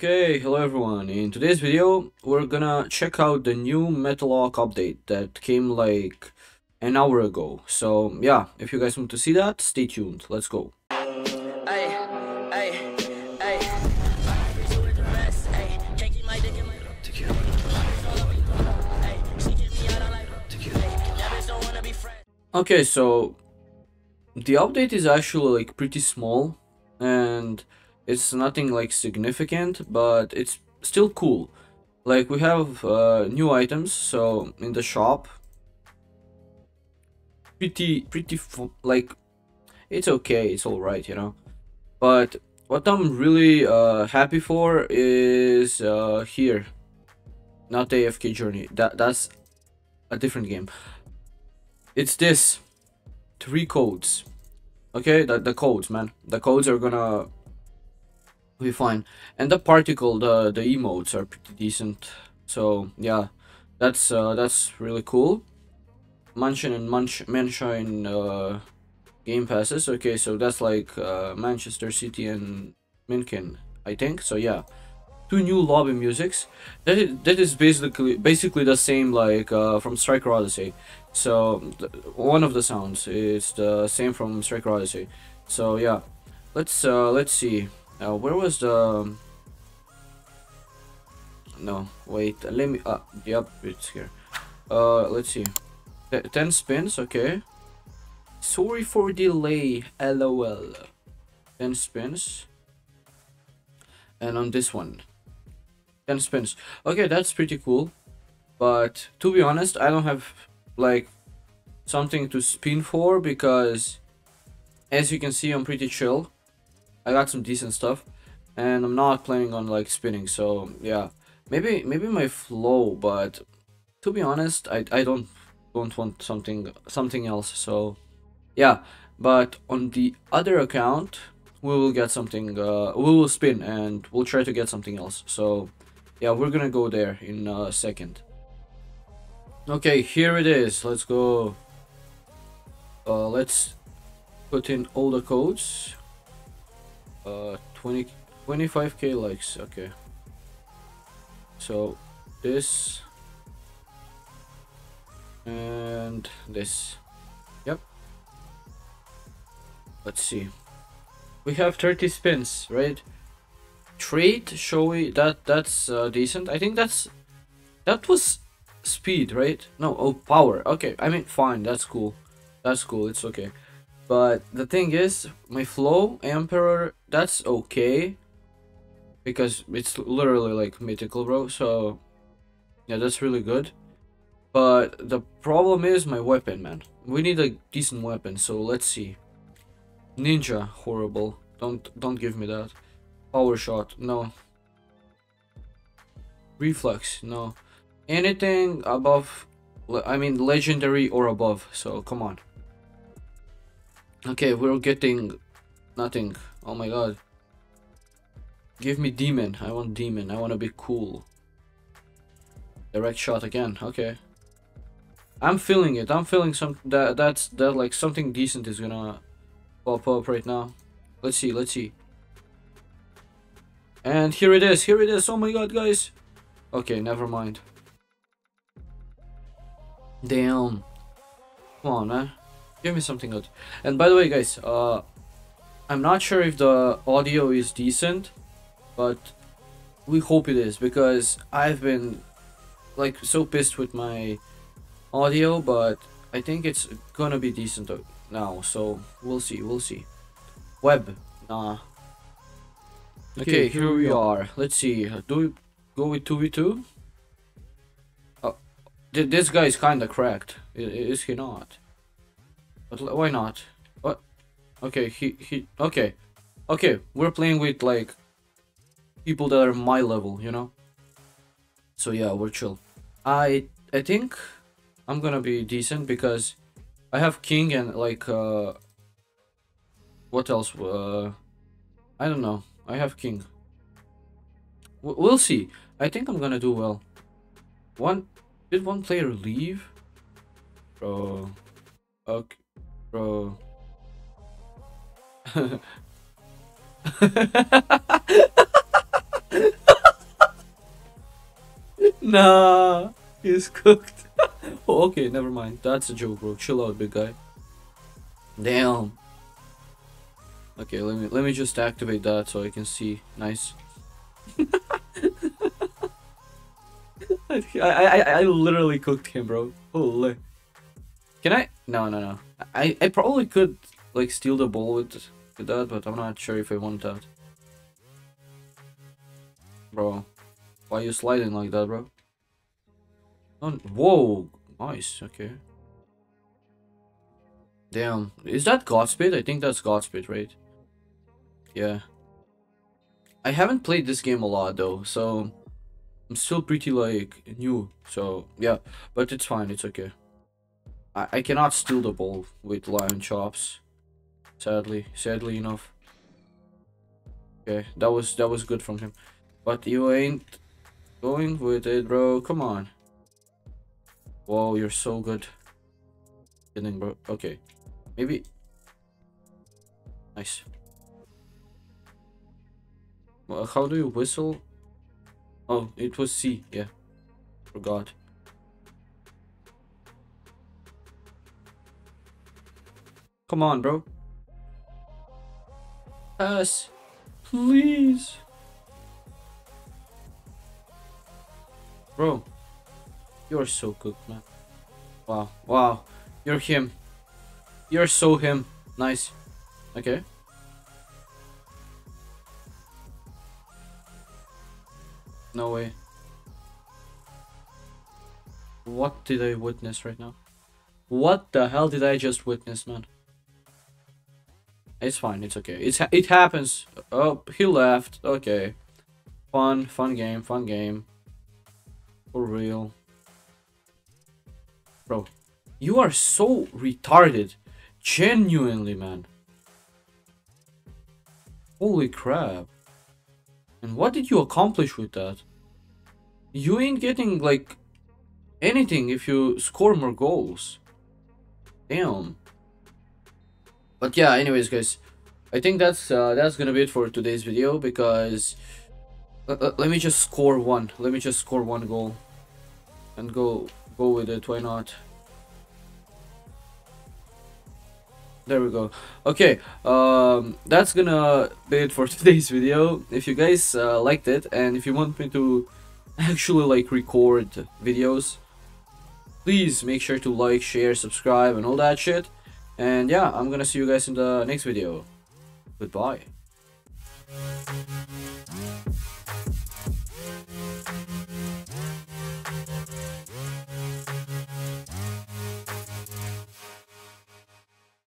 Okay, hello everyone. In today's video, we're gonna check out the new Meta Lock update that came like an hour ago. So yeah, if you guys want to see that, stay tuned. Let's go. Okay, so the update is actually like pretty small and it's nothing like significant, but it's still cool. Like we have uh, new items, so in the shop, pretty pretty like it's okay, it's all right, you know. But what I'm really uh, happy for is uh, here, not AFK Journey. That that's a different game. It's this three codes. Okay, the the codes, man. The codes are gonna be fine. And the particle, the the emotes are pretty decent. So yeah, that's uh, that's really cool. Mansion and Munch Mancha uh, Game Passes. Okay, so that's like uh, Manchester City and Minkin, I think. So yeah, two new lobby musics. That is, that is basically basically the same like uh, from Striker Odyssey. So one of the sounds is the same from Striker Odyssey. So yeah, let's uh, let's see. Uh, where was the? No, wait. Let me. Uh, yep, it's here. Uh, let's see. T 10 spins, okay. Sorry for delay, lol. 10 spins. And on this one, 10 spins. Okay, that's pretty cool. But to be honest, I don't have like something to spin for because as you can see, I'm pretty chill. I got some decent stuff and I'm not planning on like spinning. So yeah, maybe maybe my flow, but to be honest, I, I don't don't want something something else. So yeah, but on the other account, we will get something. Uh, we will spin and we'll try to get something else. So yeah, we're gonna go there in a second. Okay, here it is. Let's go. Uh, let's put in all the codes. Uh, 20, 25k likes. Okay. So this and this. Yep. Let's see. We have 30 spins, right? Trade, showy. That that's uh, decent. I think that's that was speed, right? No, oh power. Okay, I mean fine. That's cool. That's cool. It's okay. But the thing is, my flow emperor that's okay because it's literally like mythical, bro. So yeah, that's really good. But the problem is my weapon, man. We need a decent weapon. So let's see. Ninja, horrible. Don't don't give me that. Power shot, no. Reflex, no. Anything above, I mean legendary or above. So come on. Okay, we're getting nothing. Oh my god. Give me demon. I want demon. I want to be cool. Direct shot again. Okay. I'm feeling it. I'm feeling some that that's that like something decent is gonna pop up right now. Let's see. Let's see. And here it is. Here it is. Oh my god, guys. Okay, never mind. Damn. Come on, man. Give me something good. And by the way, guys, uh, I'm not sure if the audio is decent, but we hope it is because I've been like so pissed with my audio, but I think it's gonna be decent now. So we'll see. We'll see. Web, nah. Okay, here we are. Let's see. Do we go with two v two? Oh, this guy is kind of cracked. Is he not? But why not? What? Okay, he he. Okay, okay. We're playing with like people that are my level, you know. So yeah, we're chill. I I think I'm gonna be decent because I have king and like uh. What else? Uh, I don't know. I have king. We'll see. I think I'm gonna do well. One did one player leave? Bro. Okay. Bro. nah, he's cooked. oh, okay, never mind. That's a joke, bro. Chill out, big guy. Damn. Okay, let me let me just activate that so I can see. Nice. I, I I literally cooked him, bro. Holy. Can I? No, no, no. I I probably could like steal the ball with with that, but I'm not sure if I want that. Bro, why are you sliding like that, bro? Oh, whoa, nice. Okay. Damn, is that Godspeed? I think that's Godspeed, right? Yeah. I haven't played this game a lot though, so I'm still pretty like new. So yeah, but it's fine. It's okay. I I cannot steal the ball with lion chops. Sadly, sadly enough. Okay, that was that was good from him, but you ain't going with it, bro. Come on. Whoa, you're so good. Kidding, bro. Okay, maybe. Nice. Well, how do you whistle? Oh, it was C, yeah. Forgot. Come on, bro. Pass. Please. Bro. You're so good, man. Wow. Wow. You're him. You're so him. Nice. Okay. No way. What did I witness right now? What the hell did I just witness, man? It's fine, it's okay. It's ha it happens. Oh, he left. Okay. Fun, fun game, fun game. For real. Bro, you are so retarded. Genuinely, man. Holy crap. And what did you accomplish with that? You ain't getting, like, anything if you score more goals. Damn. But yeah, anyways, guys. I think that's uh, that's gonna be it for today's video because let me just score one. Let me just score one goal and go go with it. Why not? there we go okay um that's gonna be it for today's video if you guys uh, liked it and if you want me to actually like record videos please make sure to like share subscribe and all that shit and yeah i'm gonna see you guys in the next video. Goodbye